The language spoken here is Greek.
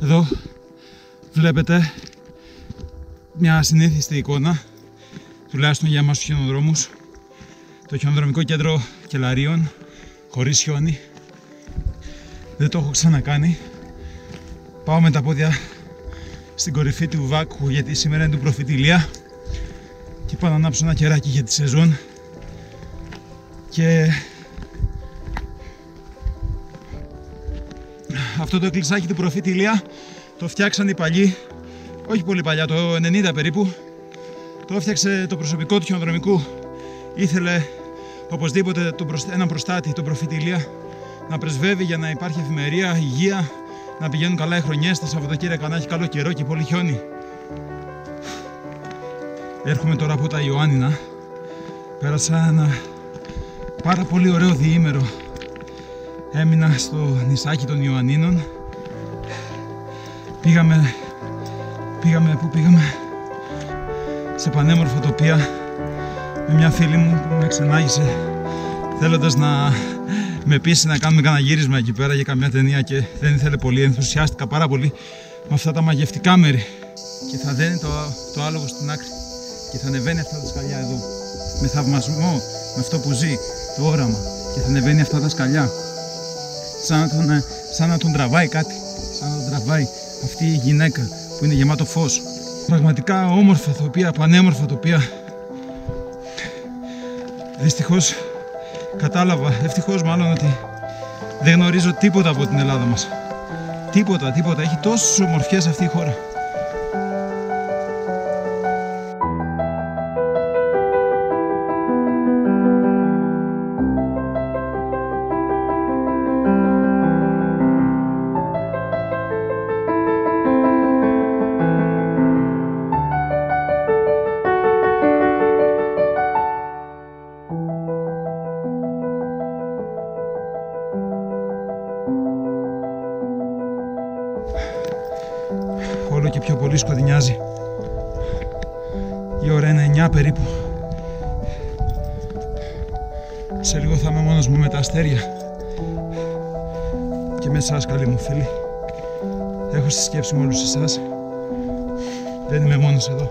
Εδώ βλέπετε μια συνήθιστη εικόνα, τουλάχιστον για εμάς τους χιονοδρόμους, το χιονοδρομικό κέντρο Κελαρίων, χωρίς χιόνι. Δεν το έχω ξανακάνει. Πάω με τα πόδια στην κορυφή του Βάκου γιατί σήμερα είναι του προφητηλία και πάω να ανάψω ένα κεράκι για τη σεζόν και αυτό το εκκλησάκι του προφητηλία το φτιάξαν οι παλιοί όχι πολύ παλιά, το 90 περίπου το έφτιαξε το προσωπικό του χιονοδρομικού ήθελε οπωσδήποτε τον προσ... έναν προστάτη, τον προφητηλία να πρεσβεύει για να υπάρχει ευημερία, υγεία να πηγαίνουν καλά οι χρονιές, τα Σαββατοκύριακα να έχει καλό καιρό και πολύ χιόνι. Έρχομαι τώρα από τα Ιωάννινα. Πέρασα ένα πάρα πολύ ωραίο διήμερο. Έμεινα στο νησάκι των Ιωαννίνων. Πήγαμε, πήγαμε, πού πήγαμε, σε πανέμορφα τοπία με μια φίλη μου που με ξενάγησε θέλοντας να με πείσει να κάνουμε κανένα γύρισμα εκεί πέρα για καμιά ταινία και δεν ήθελε πολύ. Ενθουσιάστηκα πάρα πολύ με αυτά τα μαγευτικά μέρη. Και θα δένει το, το άλογο στην άκρη και θα ανεβαίνει αυτά τα σκαλιά εδώ. Με θαυμασμό, με αυτό που ζει, το όραμα. Και θα ανεβαίνει αυτά τα σκαλιά. Σαν να τον, σαν να τον τραβάει κάτι. Σαν να τον τραβάει αυτή η γυναίκα που είναι γεμάτο φως. Πραγματικά όμορφα τοπία, πανέμορφα τοπία. Δυστυχώς κατάλαβα, ευτυχώς μάλλον ότι δεν γνωρίζω τίποτα από την Ελλάδα μας. Τίποτα, τίποτα. Έχει τόσες ομορφιές αυτή η χώρα. Όλο και πιο πολύ σκοτεινιάζει. Η ώρα είναι 9 περίπου. Σε λίγο θα είμαι μόνος μου με τα αστέρια. Και με εσάς καλοί μου φίλοι. Έχω στη σκέψη μου όλους εσάς. Δεν είμαι μόνος εδώ.